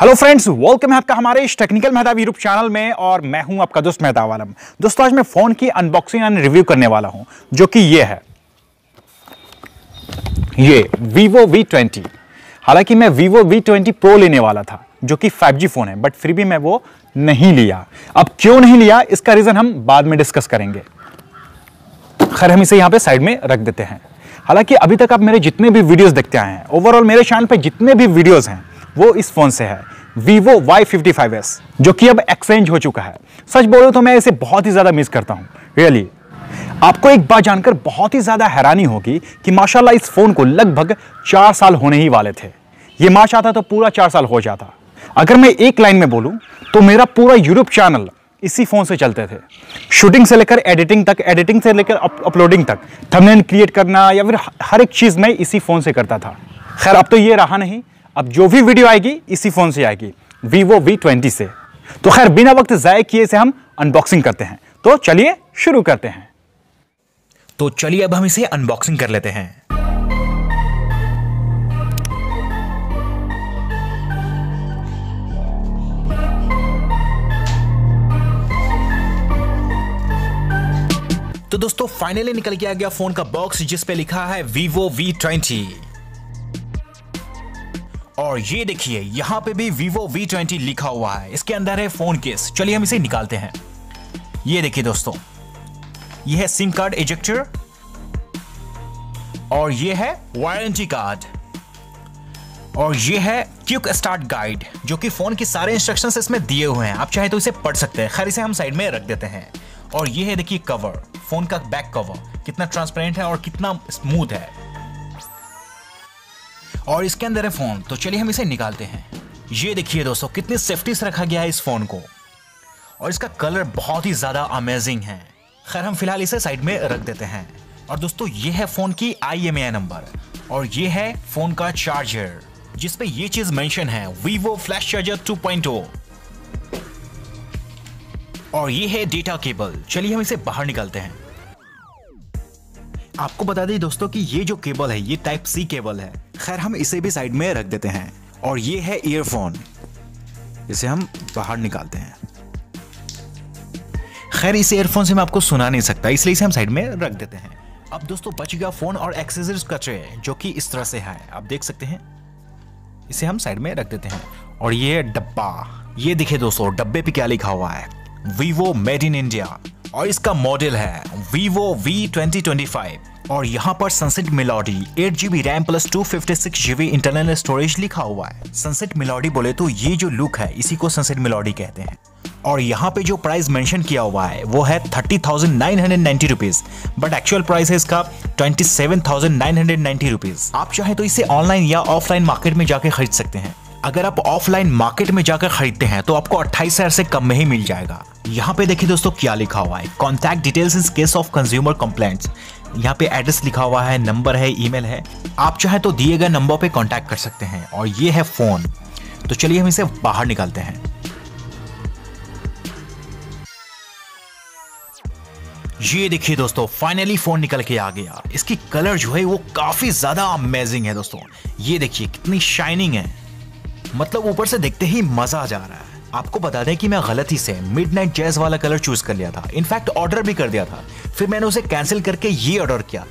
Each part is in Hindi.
हेलो फ्रेंड्स वेलकम है आपका हमारे इस टेक्निकल मेहताब यूट्यूब चैनल में और मैं हूँ आपका दोस्त मेहताब आलम दोस्तों, आज मैं फ़ोन की अनबॉक्सिंग एंड रिव्यू करने वाला हूँ, जो कि ये है। ये Vivo V20 हालाँकि मैं Vivo V20 Pro लेने वाला था, जो कि 5G फ़ोन है बट फिर भी मैं वो नहीं लिया। अब क्यों नहीं लिया, इसका रीज़न हम बाद में डिस्कस करेंगे। खैर, हम इसे यहाँ पे साइड में रख देते हैं। हालाँकि अभी तक आप मेरे जितने भी वीडियोस देखते आए हैं ओवरऑल मेरे चैनल पे जितने भी वीडियोस हैं वो इस फ़ोन से है। Vivo Y55s जो कि अब एक्सचेंज हो चुका है। सच बोलो तो मैं इसे बहुत ही ज़्यादा मिस करता हूँ। रियली आपको एक बात जानकर बहुत ही ज़्यादा हैरानी होगी कि माशाल्लाह इस फ़ोन को लगभग चार साल होने ही वाले थे। ये मार्च आता तो पूरा चार साल हो जाता। अगर मैं एक लाइन में बोलूँ तो मेरा पूरा यूट्यूब चैनल इसी फ़ोन से चलते थे। शूटिंग से लेकर एडिटिंग तक, एडिटिंग से लेकर अपलोडिंग तक, थंबनेल क्रिएट करना या फिर हर एक चीज़ मैं इसी फ़ोन से करता था। खैर, अब तो ये रहा नहीं। अब जो भी वीडियो आएगी, इसी फ़ोन से आएगी, Vivo V20 से। तो खैर, बिना वक्त जाए किए से हम अनबॉक्सिंग करते हैं। तो चलिए शुरू करते हैं। तो चलिए अब हम इसे अनबॉक्सिंग कर लेते हैं। तो दोस्तों फाइनली निकल के आ गया फ़ोन का बॉक्स जिस पे लिखा है Vivo V20 और ये देखिए, यहाँ पे भी Vivo V20 लिखा हुआ है। इसके अंदर है फ़ोन केस चलिए हम इसे निकालते हैं। ये देखिए दोस्तों ये है सिम कार्ड इजेक्टर और ये है वारंटी कार्ड और ये है क्यूक स्टार्ट गाइड जो कि फ़ोन के सारे इंस्ट्रक्शंस इसमें दिए हुए हैं। आप चाहे तो इसे पढ़ सकते हैं। खैर, इसे हम साइड में रख देते हैं। और ये है देखिए कवर फ़ोन का बैक कवर कितना ट्रांसपेरेंट है और कितना स्मूथ है। और इसके अंदर है फ़ोन। तो चलिए हम इसे निकालते हैं। ये देखिए दोस्तों, कितनी सेफ्टी से रखा गया है इस फ़ोन को। और इसका कलर बहुत ही ज़्यादा अमेजिंग है। खैर, हम फ़िलहाल इसे साइड में रख देते हैं। और दोस्तों, ये है फ़ोन की आई नंबर और ये है फ़ोन का चार्जर जिसपे ये चीज़ मेंशन है वीवो फ्लैश चार्जर 2.0 और ये है डेटा केबल चलिए हम इसे बाहर निकालते हैं। आपको बता दें दोस्तों कि ये जो केबल है, ये टाइप सी केबल है। खैर, हम इसे भी साइड में रख देते हैं। और ये है ईयरफोन इसे हम बाहर निकालते हैं। खैर, इस ईयरफोन से मैं आपको सुना नहीं सकता, इसलिए इसे हम साइड में रख देते हैं। अब दोस्तों, बच गया फ़ोन और एक्सेसरीज का ट्रे जो कि इस तरह से है। आप देख सकते हैं, इसे हम साइड में रख देते हैं। और ये डब्बा, ये दिखे दोस्तों, डब्बे पे क्या लिखा हुआ है? वीवो मेड इन इंडिया और इसका मॉडल है ट्वेंटी फाइव और यहाँ पर sunset melody eight GB RAM plus two fifty six GB internal storage लिखा हुआ है। सनसेट मिलोडी बोले तो ये जो लुक है, इसी को सनसेट मिलोडी कहते हैं। और यहाँ पे जो प्राइस मेंशन किया हुआ है, वो है thirty thousand nine hundred ninety rupees but actual price है इसका twenty seven thousand nine hundred ninety rupees आप चाहे तो इसे ऑनलाइन या ऑफलाइन मार्केट में जाके खरीद सकते हैं। अगर आप ऑफलाइन मार्केट में जाकर खरीदते हैं तो आपको अट्ठाईस हज़ार से कम में ही मिल जाएगा। यहाँ पे देखिए दोस्तों, क्या लिखा हुआ है? Contact details in case of consumer complaints यहाँ पे एड्रेस लिखा हुआ है नंबर है ईमेल है। आप चाहे तो दिए गए नंबर पे कांटेक्ट कर सकते हैं, और ये है फ़ोन तो चलिए हम इसे बाहर निकालते हैं। ये देखिए दोस्तों फाइनली फ़ोन निकल के आ गया। इसकी कलर जो है, वो काफ़ी ज़्यादा अमेजिंग है दोस्तों। ये देखिए, कितनी शाइनिंग है। मतलब ऊपर से देखते ही मज़ा आ जा रहा है। आपको बता दें कि मैं गलती से मिडनाइट जैज वाला कलर चूज़ कर लिया था। इनफैक्ट ऑर्डर भी कर दिया था। फिर मैंने उसे कैंसिल करके ये ऑर्डर किया।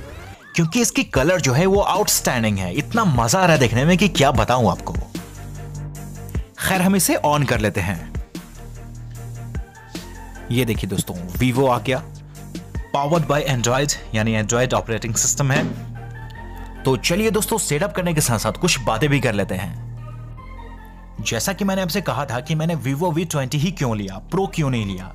क्योंकि इसकी कलर जो है वो आउटस्टैंडिंग है। इतना मज़ा आ रहा है देखने में कि क्या बताऊँ आपको। खैर, हम इसे ऑन कर लेते हैं। ये देखिए दोस्तों वीवो आ गया। पावर्ड बाय एंड्रॉइड यानी एंड्रॉइड ऑपरेटिंग सिस्टम है। तो चलिए दोस्तों सेटअप करने के साथ साथ कुछ बातें भी कर लेते हैं। जैसा कि मैंने आपसे कहा था कि मैंने Vivo V20 ही क्यों लिया? प्रो क्यों नहीं लिया?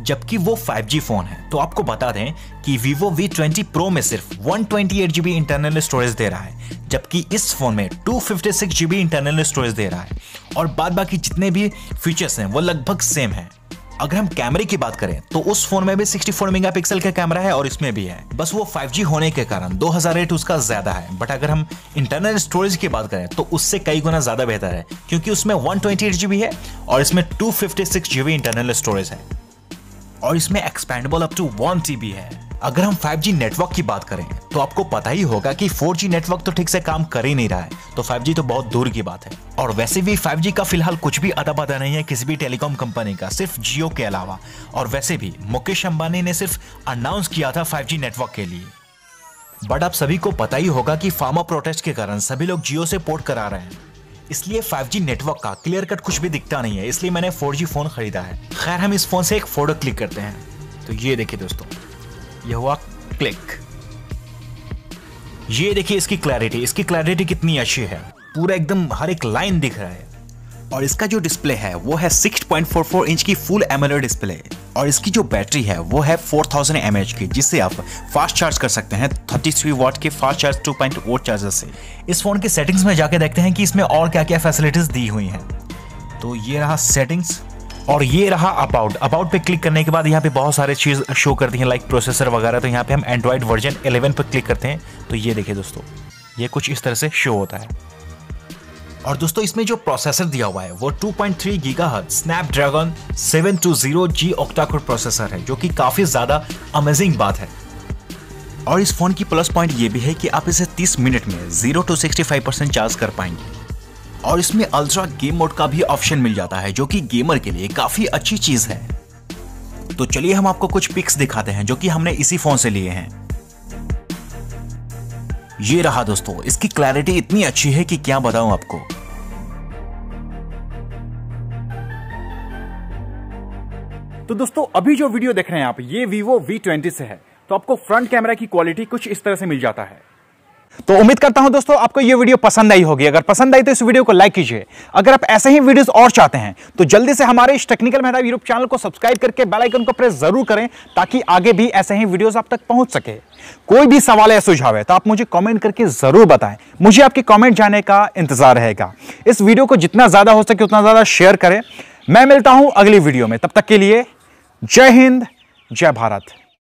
जबकि वो 5G फ़ोन है। तो आपको बता दें कि Vivo V20 Pro में सिर्फ़ 128GB इंटरनल स्टोरेज दे रहा है, जबकि इस फ़ोन में 256GB इंटरनल स्टोरेज दे रहा है। और बाद बाकी जितने भी फीचर्स हैं, वो लगभग सेम है। अगर हम कैमरे की बात करें तो उस फ़ोन में भी 64 मेगापिक्सल का कैमरा है और इसमें भी है। बस वो 5G होने के कारण 2008 उसका ज़्यादा है। बट अगर हम इंटरनल स्टोरेज की बात करें तो उससे कई गुना ज़्यादा बेहतर है, क्योंकि उसमें वन ट्वेंटी है और इसमें टू फिफ्टी इंटरनल स्टोरेज है। और इसमें एक्सपेंडेबल अप टू वन है। अगर हम 5G नेटवर्क की बात करें तो आपको पता ही होगा कि 4G नेटवर्क तो ठीक से काम कर ही नहीं रहा है। तो 5G तो बहुत दूर की बात है। और वैसे भी 5G का फ़िलहाल कुछ भी अदा पता नहीं है किसी भी टेलीकॉम कंपनी का, सिर्फ़ जियो के अलावा। और वैसे भी मुकेश अंबानी ने सिर्फ़ अनाउंस किया था 5G नेटवर्क के लिए। बट आप सभी को पता ही होगा कि फार्मा प्रोटेस्ट के कारण सभी लोग जियो से पोर्ट करा रहे हैं। इसलिए 5G नेटवर्क का क्लियर कट कुछ भी दिखता नहीं है, इसलिए मैंने 4G फ़ोन खरीदा है। खैर, हम इस फ़ोन से एक फ़ोटो क्लिक करते हैं। तो ये देखिए दोस्तों। ये हुआ क्लिक। ये देखिए इसकी क्लैरिटी इसकी क्लैरिटी कितनी अच्छी है। पूरा एकदम हर एक लाइन दिख रहा है। और इसका जो डिस्प्ले है, वो है 6.44 इंच की फुल एमोलेड डिस्प्ले और इसकी जो बैटरी है, वो है 4000 थाउज़ेंड की, जिससे आप फास्ट चार्ज कर सकते हैं 33 वॉट के फास्ट चार्ज 2.0 वोट चार्जर से। इस फ़ोन के सेटिंग्स में जाके देखते हैं कि इसमें और क्या क्या फैसिलिटीज़ दी हुई हैं। तो ये रहा सेटिंग्स और ये रहा अबाउट अबाउट पे क्लिक करने के बाद यहाँ पे बहुत सारे चीज़ शो करती हैं लाइक प्रोसेसर वगैरह तो यहाँ पे हम एंड्रॉइड वर्जन 11 पर क्लिक करते हैं। तो ये देखिए दोस्तों, ये कुछ इस तरह से शो होता है। और दोस्तों, इसमें जो प्रोसेसर दिया हुआ है, वो 2.3 point gigahertz Snapdragon 720G octa core processor है, जो कि काफ़ी ज़्यादा अमेजिंग बात है। और इस फ़ोन की प्लस पॉइंट ये भी है कि आप इसे 30 मिनट में 0 टू 65 परसेंट चार्ज कर पाएँगे। और इसमें अल्ट्रा गेम मोड का भी ऑप्शन मिल जाता है, जो कि गेमर के लिए काफ़ी अच्छी चीज़ है। तो चलिए हम आपको कुछ पिक्स दिखाते हैं, जो कि हमने इसी फ़ोन से लिए हैं। ये रहा दोस्तों, इसकी क्लैरिटी इतनी अच्छी है कि क्या बताऊँ आपको। तो दोस्तों, अभी जो वीडियो देख रहे हैं आप, ये Vivo V20 से है। तो आपको फ्रंट कैमरा की क्वालिटी कुछ इस तरह से मिल जाता है। तो उम्मीद करता हूँ दोस्तों, आपको ये वीडियो पसंद आई होगी। अगर पसंद आई तो इस वीडियो को लाइक कीजिए। अगर आप ऐसे ही वीडियोस और चाहते हैं तो जल्दी से हमारे इस टेक्निकल मेहता यूट्यूब चैनल को सब्सक्राइब करके बेल आइकन को प्रेस ज़रूर करें, ताकि आगे भी ऐसे ही वीडियोस आप तक पहुँच सके। कोई भी सवाल या सुझाव है तो आप मुझे कॉमेंट करके ज़रूर बताएँ। मुझे आपके कॉमेंट जाने का इंतज़ार रहेगा। इस वीडियो को जितना ज़्यादा हो सके उतना ज़्यादा शेयर करें। मैं मिलता हूँ अगली वीडियो में। तब तक के लिए जय हिंद, जय भारत।